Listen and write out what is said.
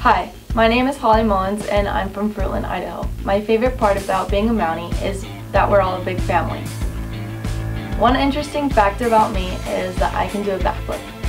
Hi, my name is Holli Mullins and I'm from Fruitland, Idaho. My favorite part about being a Mountie is that we're all a big family. One interesting factor about me is that I can do a backflip.